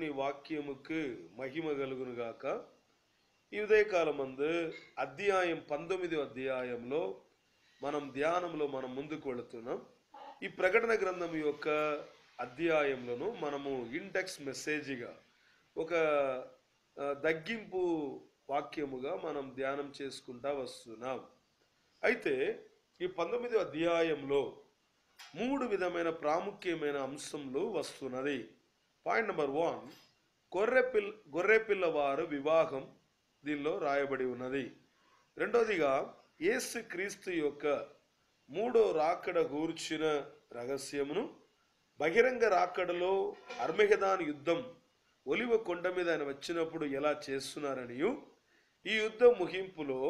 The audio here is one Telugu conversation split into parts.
దేవుని వాక్యముకు మహిమ కలుగును గాక. ఇదే కాలమందు అధ్యాయం పంతొమ్మిది అధ్యాయంలో మనం ధ్యానంలో మనం ముందుకు వెళుతున్నాం. ఈ ప్రకటన గ్రంథం యొక్క అధ్యాయంలోను మనము ఇండెక్స్ మెసేజ్గా ఒక తగ్గింపు వాక్యముగా మనం ధ్యానం చేసుకుంటా వస్తున్నాం. అయితే ఈ పంతొమ్మిది అధ్యాయంలో మూడు విధమైన ప్రాముఖ్యమైన అంశంలో వస్తున్నది. పాయింట్ నెంబర్ వన్ గొర్రె పిల్ల గొర్రె పిల్లవారు వివాహం దీనిలో రాయబడి ఉన్నది. రెండోదిగా యేసు క్రీస్తు యొక్క మూడో రాకడ గూర్చిన రహస్యమును బహిరంగ రాకడలో అర్మహెదాన్ యుద్ధం ఒలివ కొండ మీద ఆయన వచ్చినప్పుడు ఎలా చేస్తున్నారనియు ఈ యుద్ధం ముగింపులో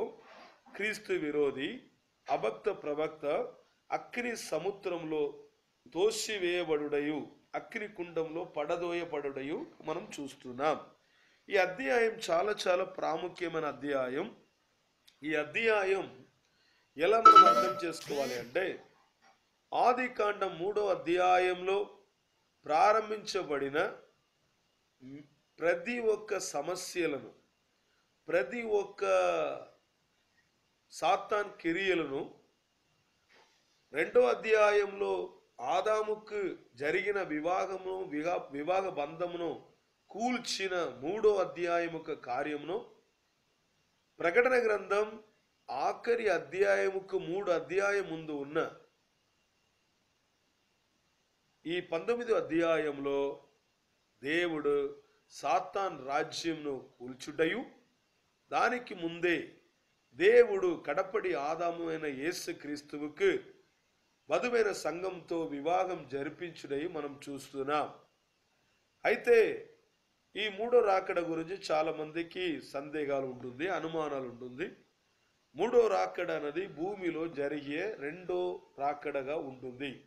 క్రీస్తు విరోధి అభక్త ప్రవక్త అగ్ని సముద్రంలో తోసివేయబడుడయు. అగ్నికుండంలో కుండంలో మనం చూస్తున్నాం. ఈ అధ్యాయం చాలా చాలా ప్రాముఖ్యమైన అధ్యాయం. ఈ అధ్యాయం ఎలా మనం అర్థం చేసుకోవాలి అంటే ఆది కాండం మూడో అధ్యాయంలో ప్రారంభించబడిన ప్రతి ఒక్క సమస్యలను ప్రతి ఒక్క సాత్తాన్ కిరియలను రెండో అధ్యాయంలో ఆదాముకు జరిగిన వివాహమును వివా వివాహ బంధమును కూల్చిన మూడో అధ్యాయం యొక్క కార్యమును ప్రకటన గ్రంథం ఆఖరి అధ్యాయముకు మూడు అధ్యాయం ముందు ఉన్న ఈ పంతొమ్మిదో అధ్యాయంలో దేవుడు సాతాన్ రాజ్యంను కూల్చుటయు. దానికి ముందే దేవుడు కడపడి ఆదాము అయిన యేసు క్రీస్తువుకు వధువైన సంఘంతో వివాహం జరిపించుడై మనం చూస్తున్నాం. అయితే ఈ మూడో రాకడ గురించి చాలా మందికి సందేహాలు ఉంటుంది అనుమానాలు ఉంటుంది. మూడో రాకడ అనేది భూమిలో జరిగే రెండో రాకడగా ఉంటుంది.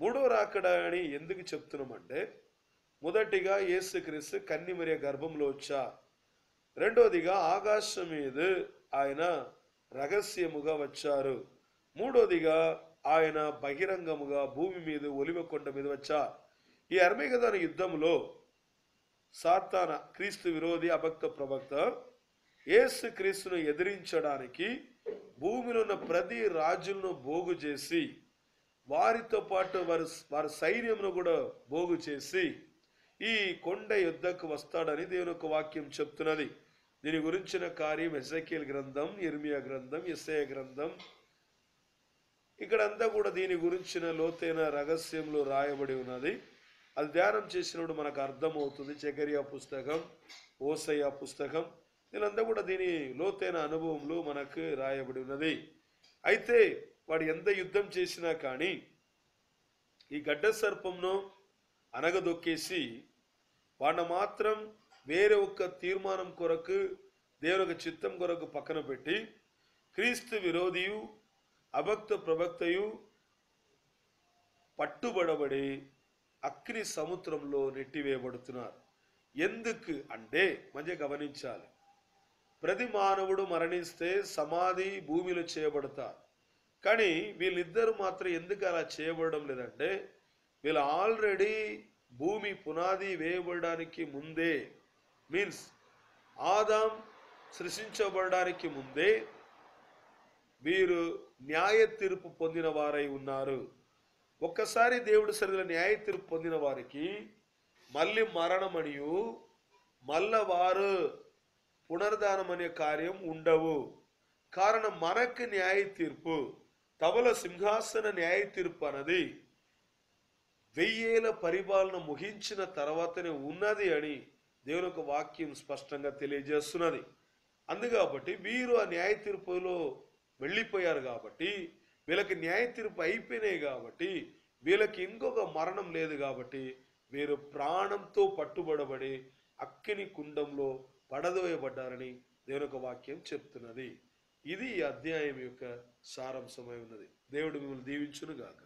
మూడో రాకడ అని ఎందుకు చెప్తున్నామంటే మొదటిగా యేసుక్రీస్తు కన్నిమరియ గర్భంలో వచ్చా. రెండోదిగా ఆకాశం మీద ఆయన రహస్యముగా వచ్చారు. మూడోదిగా ఆయన బహిరంగముగా భూమి మీద ఒలివ కొండ మీద వచ్చారు ఈ అర్మేగదాన యుద్ధంలో సాతాన క్రీస్తు విరోధి అభక్త ప్రవక్త యేసు క్రీస్తును ఎదిరించడానికి భూమిలో ఉన్న ప్రతి రాజులను బోగు చేసి వారితో పాటు వారి వారి సైన్యమును కూడా బోగు చేసి ఈ కొండ యుద్ధకు వస్తాడని దేవుని యొక్క వాక్యం చెప్తున్నది. దీని గురించిన కార్యం ఎసకేల్ గ్రంథం ఇర్మియా గ్రంథం ఎస్ఐ గ్రంథం ఇక్కడంతా కూడా దీని గురించిన లోతైన రహస్యంలో రాయబడి ఉన్నది. అది ధ్యానం చేసినప్పుడు మనకు అర్థమవుతుంది. చకరియా పుస్తకం ఓసయ్య పుస్తకం దీనంతా కూడా దీని లోతైన అనుభవంలో మనకు రాయబడి ఉన్నది. అయితే వాడు ఎంత యుద్ధం చేసినా కానీ ఈ గడ్డ సర్పంను అనగదొక్కేసి వాడిని మాత్రం వేరే ఒక్క తీర్మానం కొరకు దేవుని చిత్తం కొరకు పక్కన పెట్టి క్రీస్తు విరోధియు అభక్త ప్రభక్తయు పట్టుబడబడి అగ్ని సముద్రంలో నెట్టివేయబడుతున్నారు. ఎందుకు అంటే మంచిగా గమనించాలి. ప్రతి మానవుడు మరణిస్తే సమాధి భూమిలో చేయబడతారు. కానీ వీళ్ళిద్దరు మాత్రం ఎందుకు అలా చేయబడడం లేదంటే వీళ్ళు ఆల్రెడీ భూమి పునాది వేయబడడానికి ముందే మీన్స్ ఆదాం సృష్టించబడడానికి ముందే వీరు న్యాయ తీర్పు పొందిన వారై ఉన్నారు. ఒక్కసారి దేవుడు సరిగ్గా న్యాయ తీర్పు పొందిన వారికి మళ్ళీ మరణమనియు మళ్ళా వారు పునర్దానం అనే కార్యం ఉండవు. కారణం మనకు న్యాయ తీర్పు తవల సింహాసన న్యాయ తీర్పు అన్నది వెయ్యేల పరిపాలన ముగించిన తర్వాతనే ఉన్నది అని దేవుని యొక్క వాక్యం స్పష్టంగా తెలియజేస్తున్నది. అందుకాబట్టి వీరు ఆ న్యాయ తీర్పులో వెళ్ళిపోయారు కాబట్టి వీళ్ళకి న్యాయ తీర్పు అయిపోయినాయి కాబట్టి వీళ్ళకి ఇంకొక మరణం లేదు కాబట్టి వీరు ప్రాణంతో పట్టుబడబడి అక్కిని కుండంలో పడదోయబడ్డారని దేవుని యొక్క వాక్యం చెప్తున్నది. ఇది ఈ అధ్యాయం యొక్క సారాంశమై ఉన్నది. దేవుడు మిమ్మల్ని దీవించును గాక